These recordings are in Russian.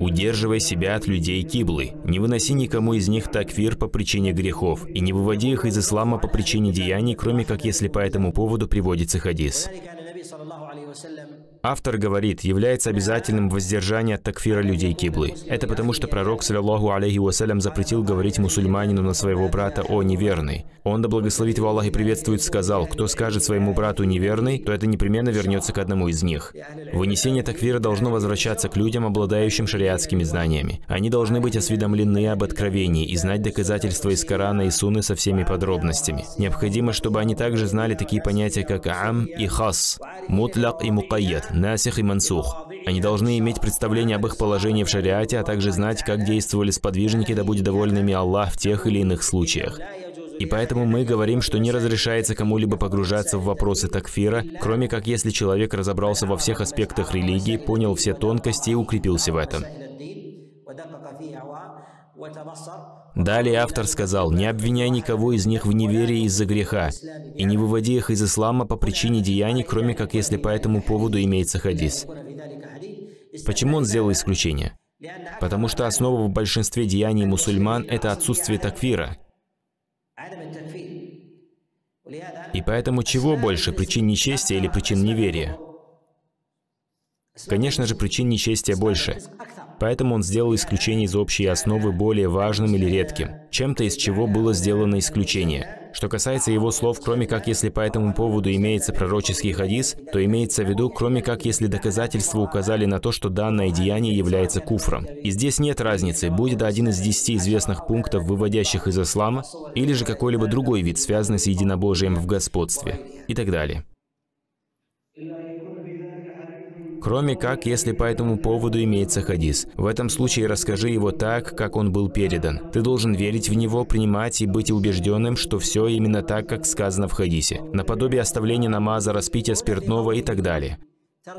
Удерживай себя от людей киблы. Не выноси никому из них такфир по причине грехов, и не выводи их из ислама по причине деяний, кроме как если по этому поводу приводится хадис. Автор говорит, является обязательным воздержание от такфира людей киблы. Это потому, что пророк, саллиллаху алейхи вассалям, запретил говорить мусульманину на своего брата «О неверный». Он, да благословит его Аллах и приветствует, сказал, кто скажет своему брату «неверный», то это непременно вернется к одному из них. Вынесение такфира должно возвращаться к людям, обладающим шариатскими знаниями. Они должны быть осведомлены об откровении и знать доказательства из Корана и Суны со всеми подробностями. Необходимо, чтобы они также знали такие понятия, как «ам» и «хас», «мутляк» и «мукайят», насих и мансух. Они должны иметь представление об их положении в шариате, а также знать, как действовали сподвижники, да будет довольными Аллах в тех или иных случаях. И поэтому мы говорим, что не разрешается кому-либо погружаться в вопросы такфира, кроме как если человек разобрался во всех аспектах религии, понял все тонкости и укрепился в этом. Далее автор сказал, «Не обвиняй никого из них в неверии из-за греха, и не выводи их из ислама по причине деяний, кроме как если по этому поводу имеется хадис». Почему он сделал исключение? Потому что основа в большинстве деяний мусульман – это отсутствие такфира. И поэтому чего больше, причин нечестия или причин неверия? Конечно же, причин нечестия больше. Поэтому он сделал исключение из общей основы более важным или редким, чем-то из чего было сделано исключение. Что касается его слов, кроме как если по этому поводу имеется пророческий хадис, то имеется в виду, кроме как если доказательства указали на то, что данное деяние является куфром. И здесь нет разницы, будет один из десяти известных пунктов, выводящих из ислама, или же какой-либо другой вид, связанный с единобожием в господстве, и так далее. Кроме как, если по этому поводу имеется хадис. В этом случае расскажи его так, как он был передан. Ты должен верить в него, принимать и быть убежденным, что все именно так, как сказано в хадисе. Наподобие оставления намаза, распития спиртного и так далее.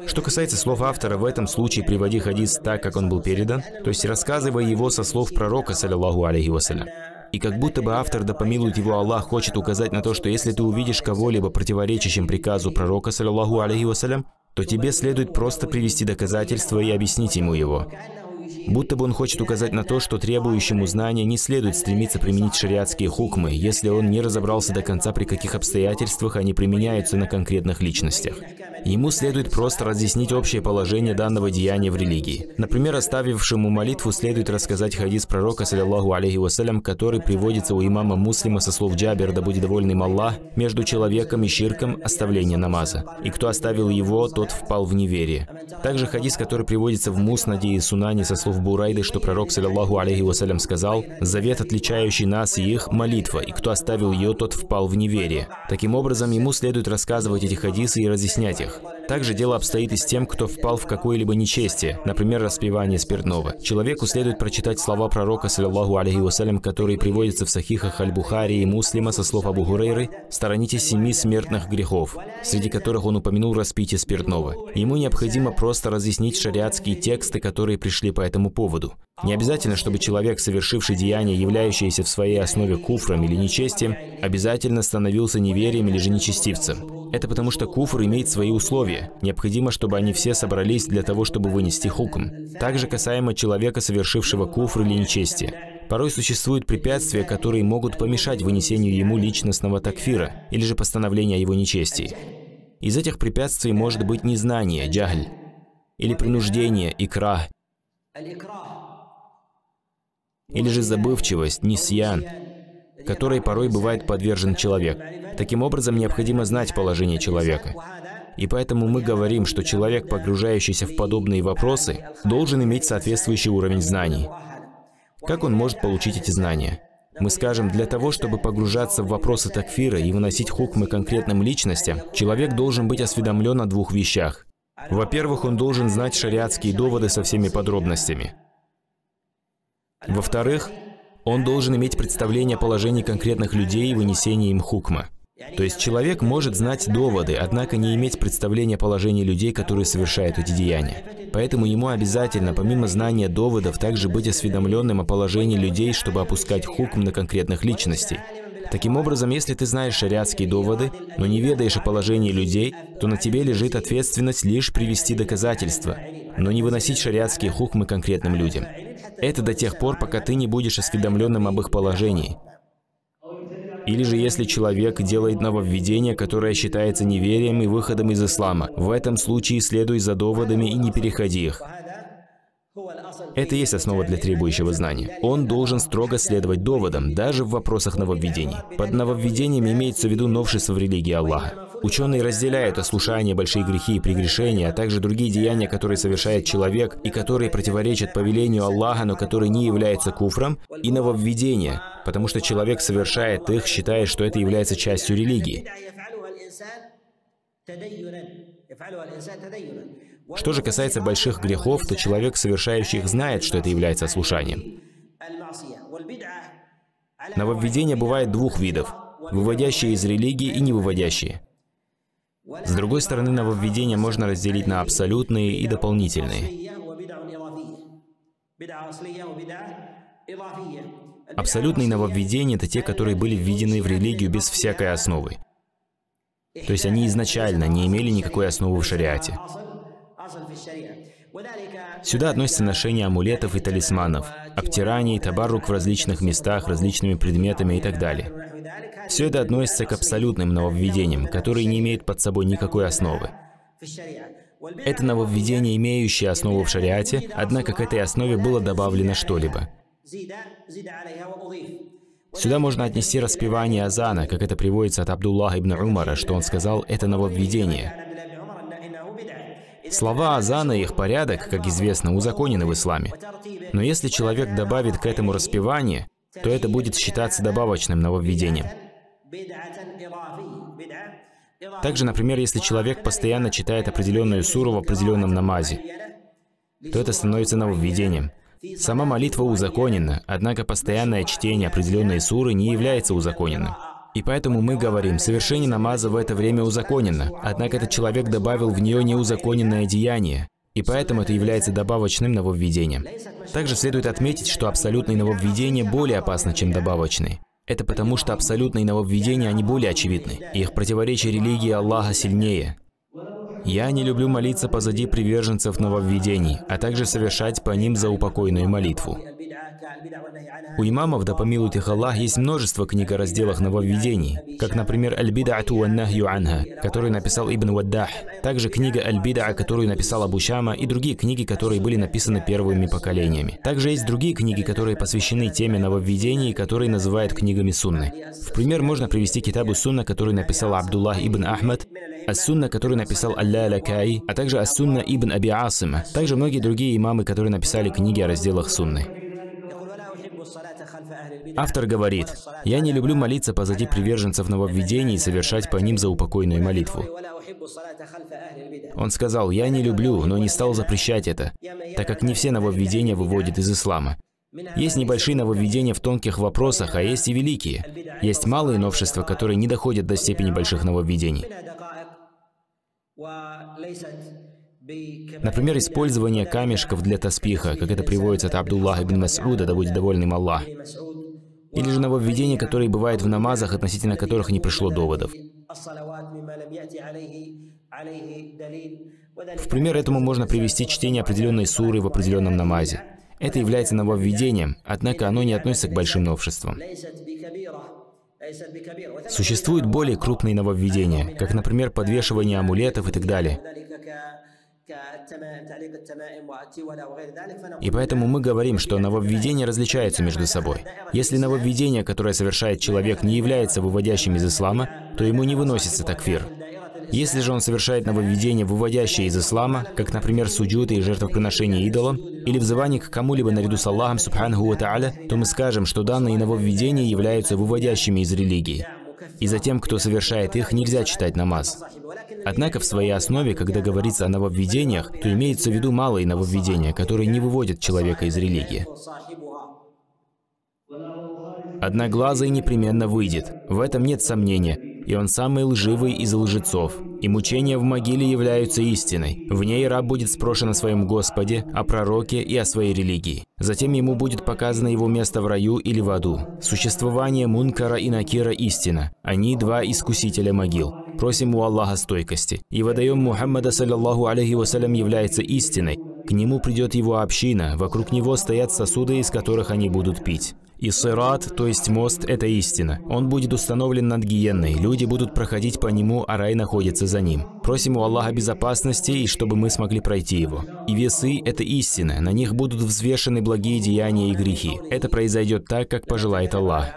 Что касается слов автора, в этом случае приводи хадис так, как он был передан, то есть рассказывая его со слов пророка, саллиллаху алейхи вассалям. И как будто бы автор, да помилует его Аллах, хочет указать на то, что если ты увидишь кого-либо противоречащим приказу пророка, саллиллаху алейхи вассалям, то тебе следует просто привести доказательства и объяснить ему его. Будто бы он хочет указать на то, что требующему знания не следует стремиться применить шариатские хукмы, если он не разобрался до конца, при каких обстоятельствах они применяются на конкретных личностях. Ему следует просто разъяснить общее положение данного деяния в религии. Например, оставившему молитву следует рассказать хадис пророка, саллиллаху алейхи вассалям, который приводится у имама муслима со слов Джабер, да будет довольный Аллах, между человеком и ширком оставление намаза. И кто оставил его, тот впал в неверие. Также хадис, который приводится в Муснаде и Сунане со слов Бурайды, что пророк, саллиллаху алейхи вассалям, сказал, «Завет, отличающий нас и их, молитва, и кто оставил ее, тот впал в неверие». Таким образом, ему следует рассказывать эти хадисы и разъяснять их. Также дело обстоит и с тем, кто впал в какое-либо нечестие, например, распивание спиртного. Человеку следует прочитать слова пророка, саллиллаху алейхи вассалям, которые приводятся в сахихах Аль-Бухари и Муслима со слов Абу Хурейры, «Сторонитесь семи смертных грехов», среди которых он упомянул распитие спиртного. Ему необходимо просто разъяснить шариатские тексты, которые пришли по этому поводу. Не обязательно, чтобы человек, совершивший деяние, являющееся в своей основе куфром или нечестием, обязательно становился неверием или же нечестивцем. Это потому, что куфр имеет свои условия. Необходимо, чтобы они все собрались для того, чтобы вынести хукм. Также касаемо человека, совершившего куфр или нечестие. Порой существуют препятствия, которые могут помешать вынесению ему личностного такфира или же постановления о его нечестии. Из этих препятствий может быть незнание, джагль, или принуждение, икра, или же забывчивость, нисьян, которой порой бывает подвержен человек. Таким образом, необходимо знать положение человека. И поэтому мы говорим, что человек, погружающийся в подобные вопросы, должен иметь соответствующий уровень знаний. Как он может получить эти знания? Мы скажем, для того, чтобы погружаться в вопросы такфира и выносить хукмы конкретным личностям, человек должен быть осведомлен о двух вещах. Во-первых, он должен знать шариатские доводы со всеми подробностями. Во-вторых, он должен иметь представление о положении конкретных людей и вынесении им хукма. То есть человек может знать доводы, однако не иметь представления о положении людей, которые совершают эти деяния. Поэтому ему обязательно, помимо знания доводов, также быть осведомленным о положении людей, чтобы опускать хукм на конкретных личностей. Таким образом, если ты знаешь шариатские доводы, но не ведаешь о положении людей, то на тебе лежит ответственность лишь привести доказательства. но не выносить шариатские хукмы конкретным людям. Это до тех пор, пока ты не будешь осведомленным об их положении. Или же если человек делает нововведение, которое считается неверием и выходом из ислама, в этом случае следуй за доводами и не переходи их. Это есть основа для требующего знания. Он должен строго следовать доводам, даже в вопросах нововведений. Под нововведением имеется в виду новшество в религии Аллаха. Ученые разделяют ослушание, большие грехи и прегрешения, а также другие деяния, которые совершает человек и которые противоречат повелению Аллаха, но которые не являются куфром, и нововведения, потому что человек совершает их, считая, что это является частью религии. Что же касается больших грехов, то человек, совершающий их, знает, что это является ослушанием. Нововведения бывает двух видов – выводящие из религии и не выводящие. С другой стороны, нововведения можно разделить на абсолютные и дополнительные. Абсолютные нововведения – это те, которые были введены в религию без всякой основы. То есть они изначально не имели никакой основы в шариате. Сюда относятся ношение амулетов и талисманов, обтирание и табарук в различных местах, различными предметами и так далее. Все это относится к абсолютным нововведениям, которые не имеют под собой никакой основы. Это нововведение, имеющее основу в шариате, однако к этой основе было добавлено что-либо. Сюда можно отнести распевание азана, как это приводится от Абдуллаха ибн Умара, что он сказал, это нововведение. Слова азана и их порядок, как известно, узаконены в исламе. Но если человек добавит к этому распевание, то это будет считаться добавочным нововведением. Также, например, если человек постоянно читает определенную суру в определенном намазе, то это становится нововведением. Сама молитва узаконена, однако постоянное чтение определенной суры не является узаконенным. И поэтому мы говорим, совершение намаза в это время узаконено, однако этот человек добавил в нее неузаконенное деяние, и поэтому это является добавочным нововведением. Также следует отметить, что абсолютные нововведения более опасны, чем добавочные. Это потому, что абсолютные нововведения, они более очевидны, их противоречие религии Аллаха сильнее. Я не люблю молиться позади приверженцев нововведений, а также совершать по ним заупокойную молитву. У имамов, да помилует их Аллах, есть множество книг о разделах нововведений, как, например, «Аль-Бидату ва Нахью Анха», который написал Ибн Ваддах, также книга «Аль-Бида», которую написал Абу Шама, и другие книги, которые были написаны первыми поколениями. Также есть другие книги, которые посвящены теме нововведений, которые называют книгами Сунны. В пример можно привести китабу Сунна, который написал Абдуллах ибн Ахмад, Ас-Сунна, который написал Алля Лакай, а также Ас-Сунна ибн Аби Асима, также многие другие имамы, которые написали книги о разделах Сунны. Автор говорит, «Я не люблю молиться позади приверженцев нововведений и совершать по ним заупокойную молитву». Он сказал, «Я не люблю, но не стал запрещать это, так как не все нововведения выводят из ислама. Есть небольшие нововведения в тонких вопросах, а есть и великие. Есть малые новшества, которые не доходят до степени больших нововведений. Например, использование камешков для таспиха, как это приводится от Абдуллаха ибн Мас'уда, да будет довольным Аллах. Или же нововведения, которые бывают в намазах, относительно которых не пришло доводов. В пример этому можно привести чтение определенной суры в определенном намазе. Это является нововведением, однако оно не относится к большим новшествам. Существуют более крупные нововведения, как, например, подвешивание амулетов и так далее. И поэтому мы говорим, что нововведения различаются между собой. Если нововведение, которое совершает человек, не является выводящим из ислама, то ему не выносится такфир. Если же он совершает нововведение, выводящее из ислама, как, например, суджуд и жертвоприношение идолам, или взывание к кому-либо наряду с Аллахом, субханаху ва та'аля, то мы скажем, что данные нововведения являются выводящими из религии. И затем, кто совершает их, нельзя читать намаз. Однако в своей основе, когда говорится о нововведениях, то имеется в виду малые нововведения, которые не выводят человека из религии. Одноглазый непременно выйдет, в этом нет сомнения, и он самый лживый из лжецов. И мучения в могиле являются истиной. В ней раб будет спрошен о своем Господе, о пророке и о своей религии. Затем ему будет показано его место в раю или в аду. Существование Мункара и Накира – истина. Они два искусителя могил. Просим у Аллаха стойкости. И водоем Мухаммада, саллаллаху алейхи вассалям, является истиной. К нему придет его община, вокруг него стоят сосуды, из которых они будут пить. И сират, то есть мост, это истина. Он будет установлен над гиенной, люди будут проходить по нему, а рай находится за ним. Просим у Аллаха безопасности, и чтобы мы смогли пройти его. И весы – это истина, на них будут взвешены благие деяния и грехи. Это произойдет так, как пожелает Аллах.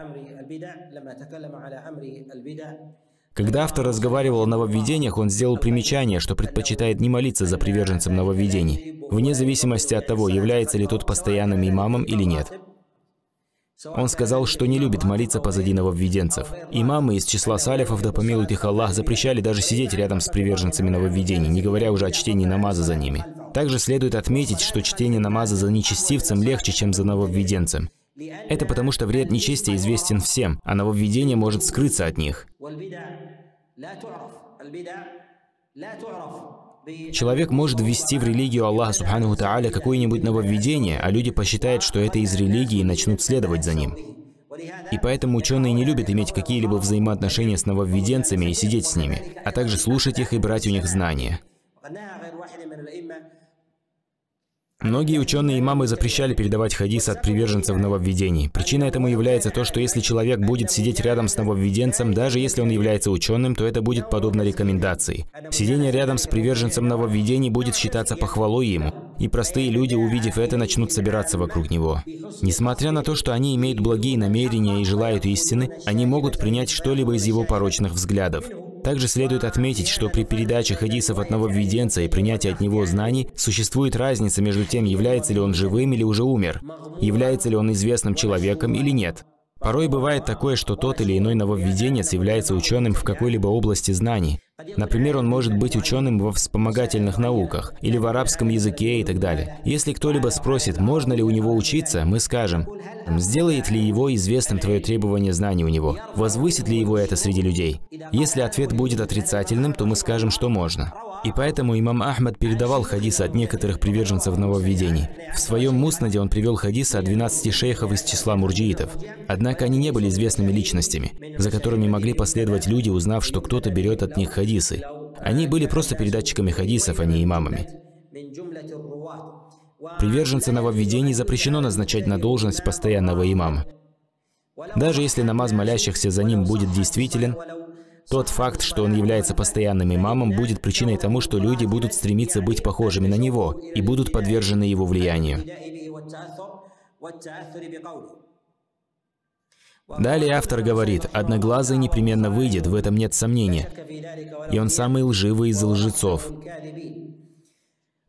Когда автор разговаривал о нововведениях, он сделал примечание, что предпочитает не молиться за приверженцем нововведений, вне зависимости от того, является ли тот постоянным имамом или нет. Он сказал, что не любит молиться позади нововведенцев. Имамы из числа салифов, да помилует их Аллах, запрещали даже сидеть рядом с приверженцами нововведений, не говоря уже о чтении намаза за ними. Также следует отметить, что чтение намаза за нечестивцем легче, чем за нововведенцем. Это потому, что вред нечестия известен всем, а нововведение может скрыться от них. Человек может ввести в религию Аллаха Субхану Тааля какое-нибудь нововведение, а люди посчитают, что это из религии и начнут следовать за ним. И поэтому ученые не любят иметь какие-либо взаимоотношения с нововведенцами и сидеть с ними, а также слушать их и брать у них знания. Многие ученые и имамы запрещали передавать хадис от приверженцев нововведений. Причиной этому является то, что если человек будет сидеть рядом с нововведенцем, даже если он является ученым, то это будет подобно рекомендации. Сидение рядом с приверженцем нововведений будет считаться похвалой ему, и простые люди, увидев это, начнут собираться вокруг него. Несмотря на то, что они имеют благие намерения и желают истины, они могут принять что-либо из его порочных взглядов. Также следует отметить, что при передаче хадисов от нововведенца и принятии от него знаний существует разница между тем, является ли он живым или уже умер, является ли он известным человеком или нет. Порой бывает такое, что тот или иной нововведенец является ученым в какой-либо области знаний. Например, он может быть ученым во вспомогательных науках или в арабском языке и так далее. Если кто-либо спросит, можно ли у него учиться, мы скажем, сделает ли его известным твое требование знаний у него, возвысит ли его это среди людей. Если ответ будет отрицательным, то мы скажем, что можно. И поэтому имам Ахмад передавал хадисы от некоторых приверженцев нововведений. В своем муснаде он привел хадисы от 12 шейхов из числа мурджиитов. Однако они не были известными личностями, за которыми могли последовать люди, узнав, что кто-то берет от них хадисы. Они были просто передатчиками хадисов, а не имамами. Приверженца нововведений запрещено назначать на должность постоянного имама. Даже если намаз молящихся за ним будет действителен, тот факт, что он является постоянным имамом, будет причиной тому, что люди будут стремиться быть похожими на него и будут подвержены его влиянию. Далее автор говорит, «Одноглазый непременно выйдет, в этом нет сомнения. И он самый лживый из лжецов.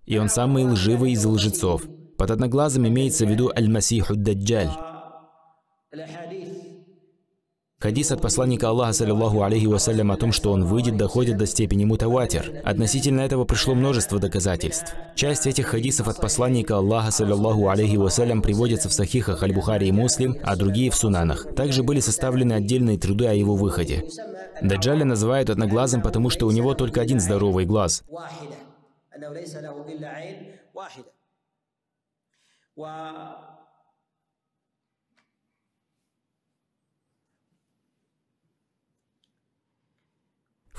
И он самый лживый из лжецов». Под одноглазым имеется в виду Аль-Масиху Даджаль. Хадис от посланника Аллаха, саллиллаху алейхи вассалям, о том, что он выйдет, доходит до степени мутаватир. Относительно этого пришло множество доказательств. Часть этих хадисов от посланника Аллаха, саллиллаху алейхи вассалям, приводится в сахихах Аль-Бухари и Муслим, а другие в сунанах. Также были составлены отдельные труды о его выходе. Даджаля называют одноглазым, потому что у него только один здоровый глаз. В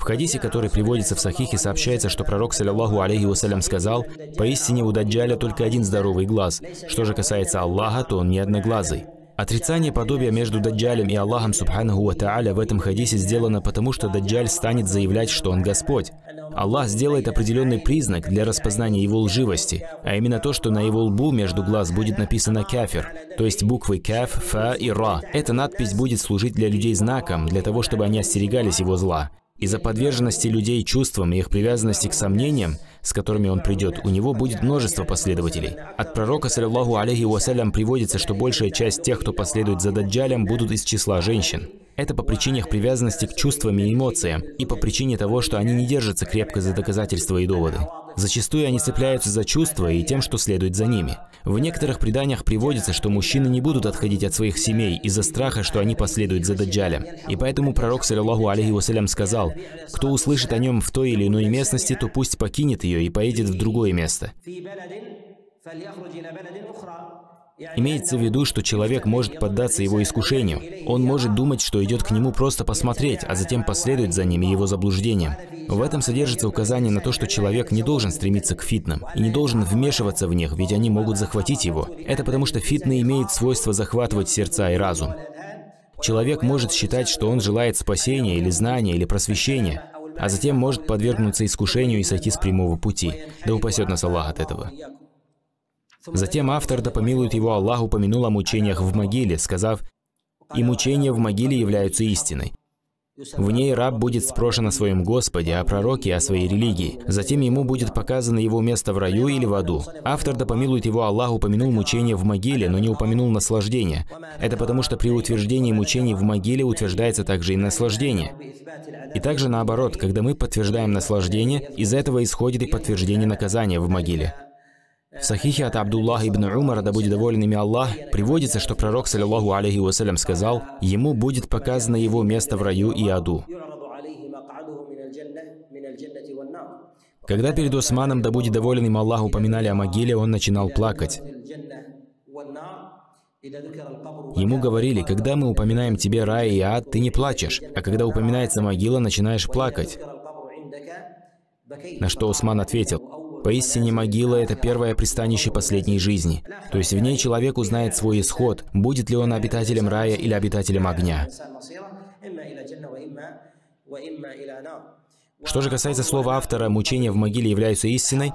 хадисе, который приводится в Сахихе, сообщается, что пророк, саллиллаху алейхи вассалям, сказал, «Поистине у Даджаля только один здоровый глаз. Что же касается Аллаха, то он не одноглазый». Отрицание подобия между Даджалем и Аллахом Субханаху Ва Тааля в этом хадисе сделано потому, что Даджаль станет заявлять, что он Господь. Аллах сделает определенный признак для распознания его лживости, а именно то, что на его лбу между глаз будет написано «кафир», то есть буквы «каф», «фа» и «ра». Эта надпись будет служить для людей знаком, для того, чтобы они остерегались его зла. Из-за подверженности людей чувствам и их привязанности к сомнениям, с которыми он придет, у него будет множество последователей. От пророка, саллиллаху алейхи вассалям, приводится, что большая часть тех, кто последует за Даджалем, будут из числа женщин. Это по причине их привязанности к чувствам и эмоциям, и по причине того, что они не держатся крепко за доказательства и доводы. Зачастую они цепляются за чувства и тем, что следует за ними. В некоторых преданиях приводится, что мужчины не будут отходить от своих семей из-за страха, что они последуют за Даджалем. И поэтому пророк, саллиллаху алейхи вассалям, сказал, «Кто услышит о нем в той или иной местности, то пусть покинет ее и поедет в другое место». Имеется в виду, что человек может поддаться его искушению. Он может думать, что идет к нему просто посмотреть, а затем последует за ними его заблуждением. В этом содержится указание на то, что человек не должен стремиться к фитнам и не должен вмешиваться в них, ведь они могут захватить его. Это потому, что фитны имеют свойство захватывать сердца и разум. Человек может считать, что он желает спасения или знания или просвещения, а затем может подвергнуться искушению и сойти с прямого пути. Да упасет нас Аллах от этого. Затем автор, да помилует его Аллах, упомянул о мучениях в могиле, сказав, «И мучения в могиле являются истиной. В ней раб будет спрошен о своем Господе, о пророке, о своей религии. Затем ему будет показано его место в раю или в аду. Автор, да помилует его Аллах, упомянул мучение в могиле, но не упомянул наслаждение. Это потому, что при утверждении мучений в могиле утверждается также и наслаждение. И также наоборот, когда мы подтверждаем наслаждение, из этого исходит и подтверждение наказания в могиле. В Сахихе от Абдуллаха ибн Умара, да будет доволен ими Аллах, приводится, что пророк, саллиллаху алейхи вассалям, сказал, «Ему будет показано его место в раю и аду». Когда перед Османом, да будет доволен им Аллах, упоминали о могиле, он начинал плакать. Ему говорили, когда мы упоминаем тебе рай и ад, ты не плачешь, а когда упоминается могила, начинаешь плакать. На что Усман ответил, Поистине могила – это первое пристанище последней жизни. То есть в ней человек узнает свой исход, будет ли он обитателем рая или обитателем огня. Что же касается слова автора «мучения в могиле являются истиной»,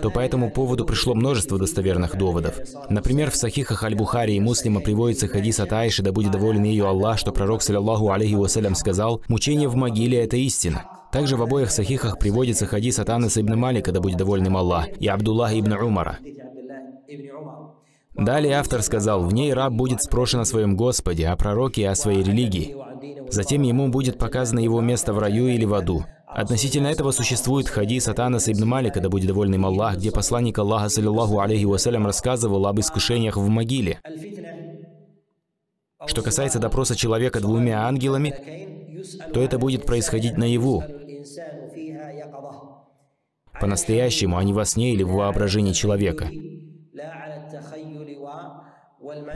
то по этому поводу пришло множество достоверных доводов. Например, в Сахихах Аль-Бухари и Муслима приводится хадис от Аиши, да будет доволен ее Аллах, что пророк, саллиллаху алейхи вассалям, сказал, «Мучение в могиле – это истина». Также в обоих сахихах приводится хадис от Анаса ибн Малика, да будет довольным Аллах, и Абдуллаха ибн Умара. Далее автор сказал, в ней раб будет спрошен о своем Господе, о пророке и о своей религии. Затем ему будет показано его место в раю или в аду. Относительно этого существует хадис от Анаса ибн Малика, да будет довольным Аллах, где посланник Аллаха, саллиллаху алейхи вассалям, рассказывал об искушениях в могиле. Что касается допроса человека двумя ангелами, то это будет происходить наяву, по-настоящему, а не во сне или в воображении человека.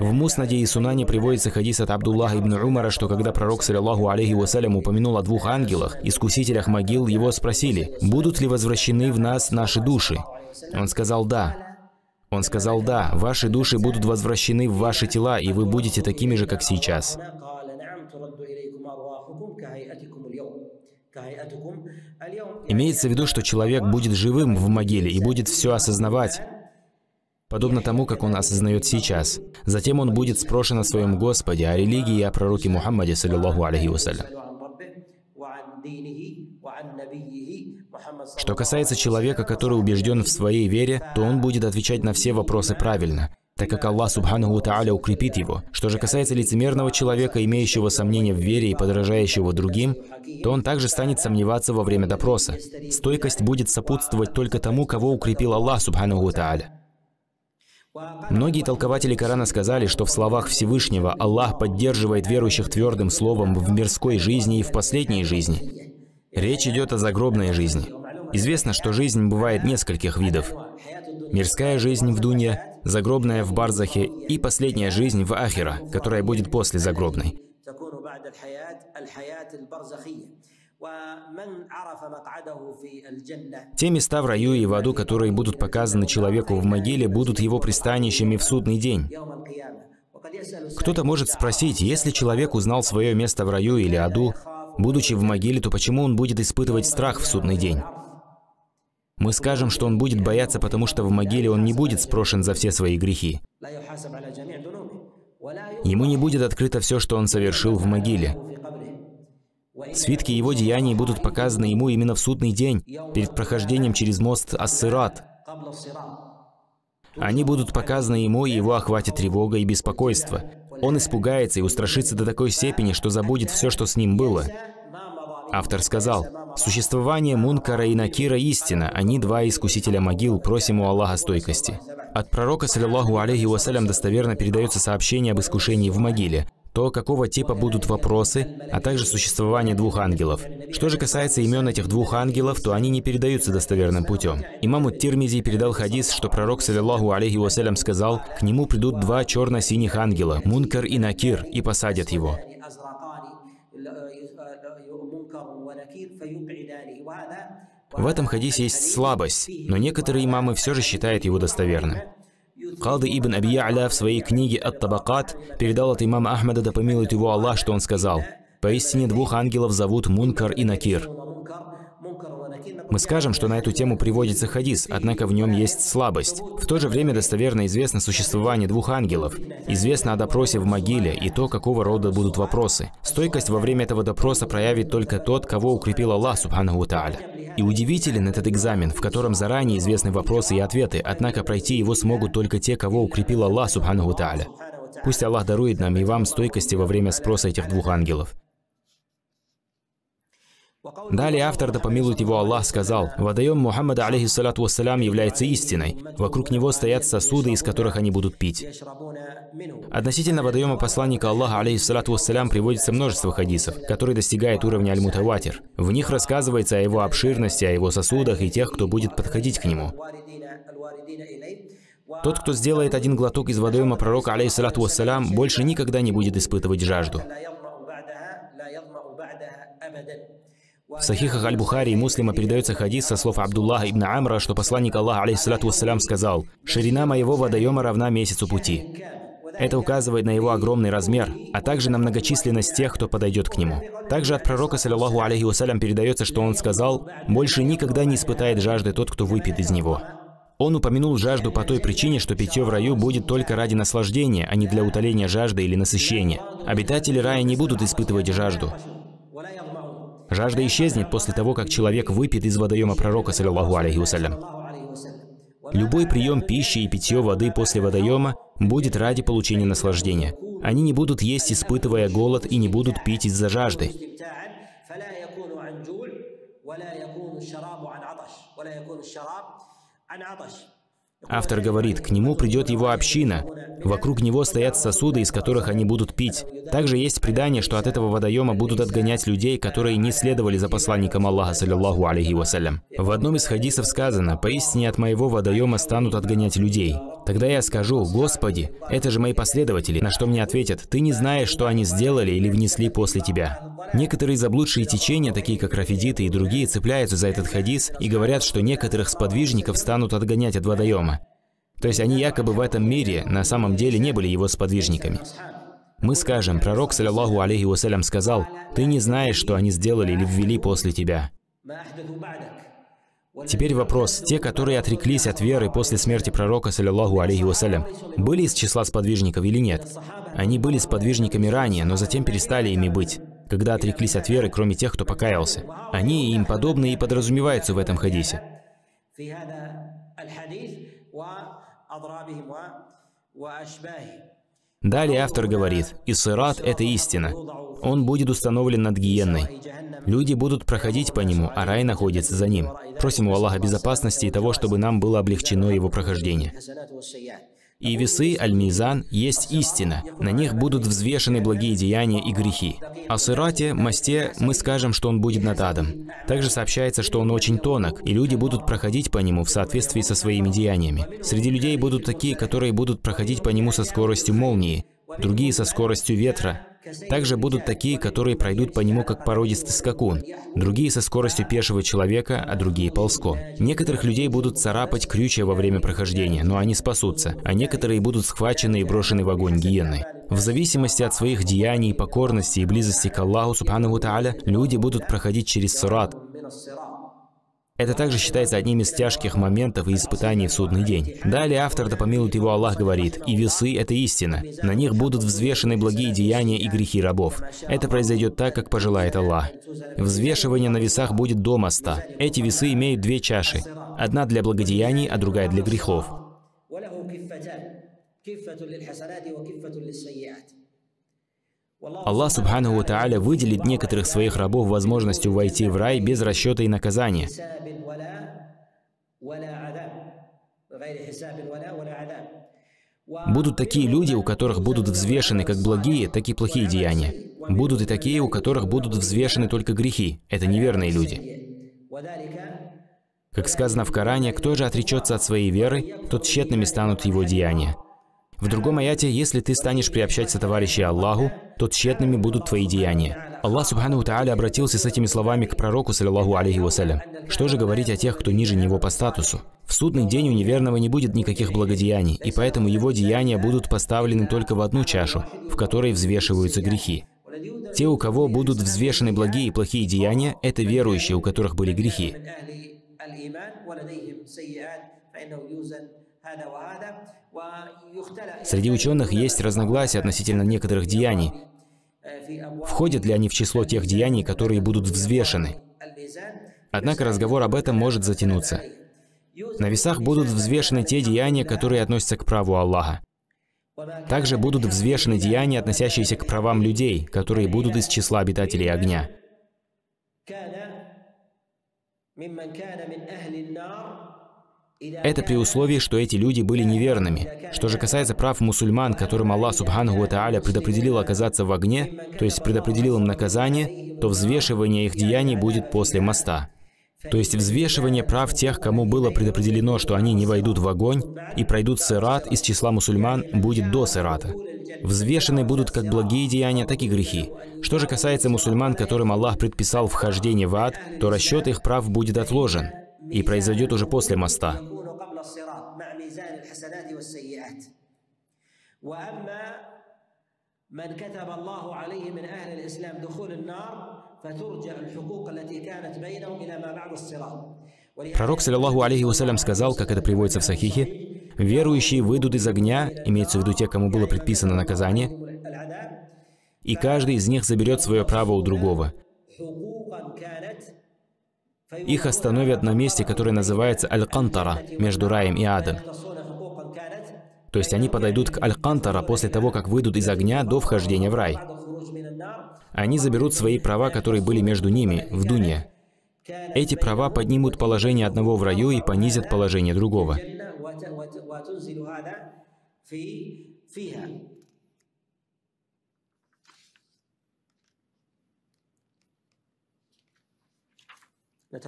В Муснаде и Сунане приводится хадис от Абдуллаха ибн Умара, что когда пророк, саллиллаху алейхи вассалям, упомянул о двух ангелах, искусителях могил, его спросили, будут ли возвращены в нас наши души? Он сказал «да». Он сказал «да, ваши души будут возвращены в ваши тела, и вы будете такими же, как сейчас». Имеется в виду, что человек будет живым в могиле и будет все осознавать, подобно тому, как он осознает сейчас. Затем он будет спрошен о своем Господе, о религии и о пророке Мухаммаде, саллиллаху алейхи вассалям. Что касается человека, который убежден в своей вере, то он будет отвечать на все вопросы правильно так как Аллах Субханаху Тааля укрепит его. Что же касается лицемерного человека, имеющего сомнения в вере и подражающего другим, то он также станет сомневаться во время допроса. Стойкость будет сопутствовать только тому, кого укрепил Аллах Субханаху Тааля. Многие толкователи Корана сказали, что в словах Всевышнего Аллах поддерживает верующих твердым словом в мирской жизни и в последней жизни. Речь идет о загробной жизни. Известно, что жизнь бывает нескольких видов. Мирская жизнь в Дунья, загробная в Барзахе и последняя жизнь в Ахира, которая будет после загробной. Те места в раю и в аду, которые будут показаны человеку в могиле, будут его пристанищами в судный день. Кто-то может спросить, если человек узнал свое место в раю или аду, будучи в могиле, то почему он будет испытывать страх в судный день? Мы скажем, что он будет бояться, потому что в могиле он не будет спрошен за все свои грехи. Ему не будет открыто все, что он совершил в могиле. Свитки его деяний будут показаны ему именно в судный день, перед прохождением через мост Ассират. Они будут показаны ему, и его охватит тревога и беспокойство. Он испугается и устрашится до такой степени, что забудет все, что с ним было. Автор сказал, «Существование Мункара и Накира истина, они два искусителя могил, просим у Аллаха стойкости». От пророка, саллиллаху алейхи вассалям, достоверно передается сообщение об искушении в могиле. то какого типа будут вопросы, а также существование двух ангелов. Что же касается имен этих двух ангелов, то они не передаются достоверным путем. Имаму Тирмизи передал хадис, что пророк, саллиллаху алейхи вассалям, сказал, «К нему придут два черно-синих ангела, Мункар и Накир, и посадят его». В этом хадисе есть слабость, но некоторые имамы все же считают его достоверным. Кады ибн Аби Я'ля в своей книге «Ат-Табакат» передал от имама Ахмада, да помилует его Аллах, что он сказал, «Поистине двух ангелов зовут Мункар и Накир». Мы скажем, что на эту тему приводится хадис, однако в нем есть слабость. В то же время достоверно известно существование двух ангелов. Известно о допросе в могиле и то, какого рода будут вопросы. Стойкость во время этого допроса проявит только тот, кого укрепил Аллах, субханаху тааля. И удивителен этот экзамен, в котором заранее известны вопросы и ответы, однако пройти его смогут только те, кого укрепил Аллах, субханаху тааля. Пусть Аллах дарует нам и вам стойкости во время спроса этих двух ангелов. Далее автор, да помилует его Аллах, сказал, «Водоем Мухаммада, алейхиссалату вассалям, является истиной. Вокруг него стоят сосуды, из которых они будут пить». Относительно водоема посланника Аллаха, алейхиссалату вассалям, приводится множество хадисов, которые достигают уровня аль-мутаватир. В них рассказывается о его обширности, о его сосудах и тех, кто будет подходить к нему. Тот, кто сделает один глоток из водоема пророка, алейхиссалату вассалям, больше никогда не будет испытывать жажду. В сахихах Аль-Бухари и Муслима передается хадис со слов Абдуллаха ибн Амра, что посланник Аллаха, алейхиссалату вассалям, сказал, «Ширина моего водоема равна месяцу пути». Это указывает на его огромный размер, а также на многочисленность тех, кто подойдет к нему. Также от пророка, саллиллаху алейхи вассалям, передается, что он сказал, «Больше никогда не испытает жажды тот, кто выпьет из него». Он упомянул жажду по той причине, что питье в раю будет только ради наслаждения, а не для утоления жажды или насыщения. Обитатели рая не будут испытывать жажду. Жажда исчезнет после того, как человек выпьет из водоема пророка, саллиллаху алейхи вассалям. Любой прием пищи и питье воды после водоема будет ради получения наслаждения. Они не будут есть, испытывая голод, и не будут пить из-за жажды. Автор говорит, к нему придет его община, вокруг него стоят сосуды, из которых они будут пить. Также есть предание, что от этого водоема будут отгонять людей, которые не следовали за посланником Аллаха, саллиллаху алейхи вассалям. В одном из хадисов сказано, «Поистине от моего водоема станут отгонять людей». Тогда я скажу, «Господи, это же мои последователи», на что мне ответят, «Ты не знаешь, что они сделали или внесли после тебя». Некоторые заблудшие течения, такие как рафидиты и другие, цепляются за этот хадис и говорят, что некоторых сподвижников станут отгонять от водоема. То есть они якобы в этом мире на самом деле не были его сподвижниками. Мы скажем, пророк, саллиллаху алейхи вассалям, сказал, «Ты не знаешь, что они сделали или ввели после тебя». Теперь вопрос. Те, которые отреклись от веры после смерти пророка, саллиллаху алейхи вассалям, были из числа сподвижников или нет? Они были сподвижниками ранее, но затем перестали ими быть, когда отреклись от веры, кроме тех, кто покаялся. Они и им подобные и подразумеваются в этом хадисе. Далее автор говорит, «Исырат – это истина. Он будет установлен над гиенной. Люди будут проходить по нему, а рай находится за ним. Просим у Аллаха безопасности и того, чтобы нам было облегчено его прохождение. И весы, аль-мизан, есть истина. На них будут взвешены благие деяния и грехи. О сырате, мосте, мы скажем, что он будет над адом. Также сообщается, что он очень тонок, и люди будут проходить по нему в соответствии со своими деяниями. Среди людей будут такие, которые будут проходить по нему со скоростью молнии, другие со скоростью ветра, также будут такие, которые пройдут по нему как породистый скакун, другие со скоростью пешего человека, а другие ползком. Некоторых людей будут царапать крючья во время прохождения, но они спасутся, а некоторые будут схвачены и брошены в огонь гиены. В зависимости от своих деяний, покорности и близости к Аллаху, Субхану Тааля, люди будут проходить через сурат, это также считается одним из тяжких моментов и испытаний в судный день. Далее автор, да помилует его Аллах, говорит, «И весы – это истина. На них будут взвешены благие деяния и грехи рабов. Это произойдет так, как пожелает Аллах. Взвешивание на весах будет до моста. Эти весы имеют две чаши. Одна для благодеяний, а другая для грехов. Аллах Субхану Тааля выделит некоторых своих рабов возможностью войти в рай без расчета и наказания. Будут такие люди, у которых будут взвешены как благие, так и плохие деяния. Будут и такие, у которых будут взвешены только грехи. Это неверные люди. Как сказано в Коране, кто же отречется от своей веры, тот тщетными станут его деяния. В другом аяте, если ты станешь приобщать сотоварищей Аллаху, то тщетными будут твои деяния. Аллах Субхану Тааля обратился с этими словами к пророку, саллиллаху алейхи вассалям. Что же говорить о тех, кто ниже него по статусу? В судный день у неверного не будет никаких благодеяний, и поэтому его деяния будут поставлены только в одну чашу, в которой взвешиваются грехи. Те, у кого будут взвешены благие и плохие деяния, это верующие, у которых были грехи. Среди ученых есть разногласия относительно некоторых деяний. Входят ли они в число тех деяний, которые будут взвешены? Однако разговор об этом может затянуться. На весах будут взвешены те деяния, которые относятся к праву Аллаха. Также будут взвешены деяния, относящиеся к правам людей, которые будут из числа обитателей огня. Это при условии, что эти люди были неверными. Что же касается прав мусульман, которым Аллах Субхану Тааля предопределил оказаться в огне, то есть предопределил им наказание, то взвешивание их деяний будет после моста. То есть взвешивание прав тех, кому было предопределено, что они не войдут в огонь и пройдут сырат из числа мусульман, будет до сырата. Взвешены будут как благие деяния, так и грехи. Что же касается мусульман, которым Аллах предписал вхождение в ад, то расчет их прав будет отложен и произойдет уже после моста. من كتب الله عليه من أهل الإسلام دخول النار فترجع الحقوق التي كانت بينهم إلى ما بعد الصراط Пророк, саллиллаху алейхи вассалям, сказал, как это приводится в Сахихе, «Верующие выйдут из огня, имеется в виду те, кому было предписано наказание, и каждый из них заберет свое право у другого. Их остановят на месте, которое называется Аль-Кантара, между раем и адом. То есть они подойдут к Аль-Кантара после того, как выйдут из огня до вхождения в рай. Они заберут свои права, которые были между ними, в Дуне. Эти права поднимут положение одного в раю и понизят положение другого.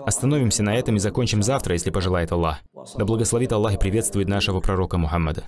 Остановимся на этом и закончим завтра, если пожелает Аллах. Да благословит Аллах и приветствует нашего пророка Мухаммада.